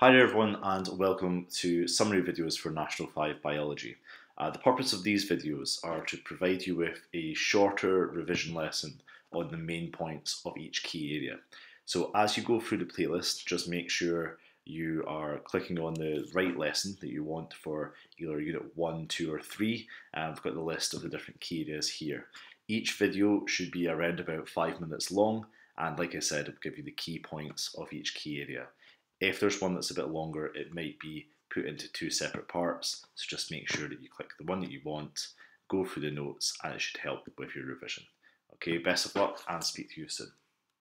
Hi there everyone and welcome to summary videos for National 5 Biology. Uh, the purpose of these videos are to provide you with a shorter revision lesson on the main points of each key area. So as you go through the playlist, just make sure you are clicking on the right lesson that you want for either unit 1, 2 or 3 and I've got the list of the different key areas here. Each video should be around about 5 minutes long and like I said, it'll give you the key points of each key area. If there's one that's a bit longer, it might be put into two separate parts. So just make sure that you click the one that you want, go through the notes, and it should help with your revision. Okay, best of luck and speak to you soon.